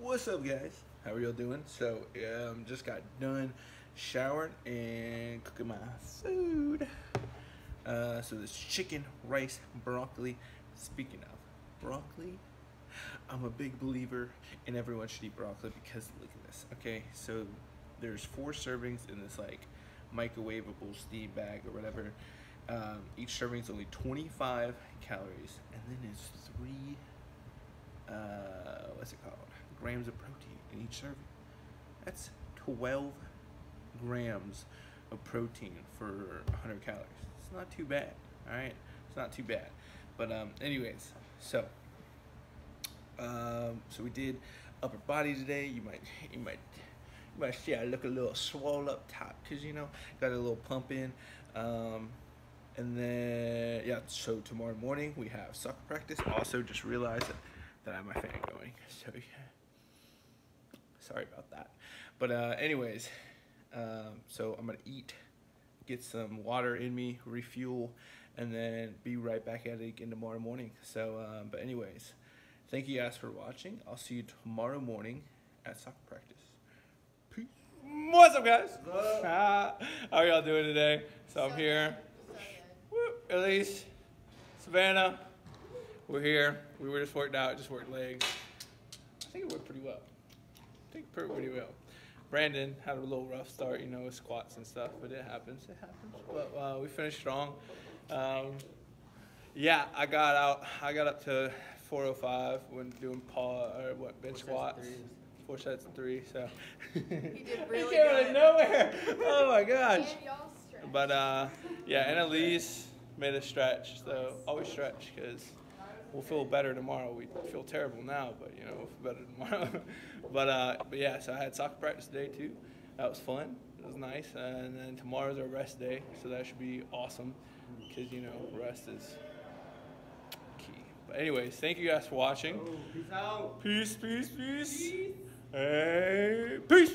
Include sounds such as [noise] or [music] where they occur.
What's up, guys? How are y'all doing? So, um, just got done showering and cooking my food. Uh, so this chicken, rice, broccoli. Speaking of broccoli, I'm a big believer in everyone should eat broccoli because look at this. Okay, so there's four servings in this like microwavable steam bag or whatever. Um, each serving is only 25 calories, and then it's three uh, what's it called? Grams of protein in each serving. That's 12 grams of protein for 100 calories. It's not too bad, all right? It's not too bad. But um, anyways, so um, so we did upper body today. You might you might you might see I look a little swole up top because you know got a little pump in. Um, and then yeah, so tomorrow morning we have soccer practice. Also, just realized that that I have my fan going. [laughs] So yeah. Sorry about that. But uh, anyways, um, so I'm gonna eat, get some water in me, refuel, and then be right back at it again tomorrow morning. So, um, but anyways, thank you guys for watching. I'll see you tomorrow morning at soccer practice. Peace. What's up, guys? [laughs] How are y'all doing today? So I'm here. Woo, Elise, Savannah, we're here. We were just worked out, just worked legs. I think it worked pretty well. I think pretty well. Brandon had a little rough start, you know, with squats and stuff, but it happens. It happens. But uh, we finished strong. Um, yeah, I got out. I got up to 405 when doing paw or what bench squats. Four sets of three. So [laughs] He did [laughs] really came out of good. nowhere. [laughs] Oh my gosh. And y'all stretch. But uh, yeah, and Elise made a stretch. So always stretch because we'll feel better tomorrow. We feel terrible now, but you know we'll feel better tomorrow. [laughs] but uh, but yeah, so I had soccer practice today too. That was fun. It was nice. and then tomorrow's our rest day, so that should be awesome because you know rest is key. But anyways, thank you guys for watching. Peace out. Peace, peace, peace. Hey, peace.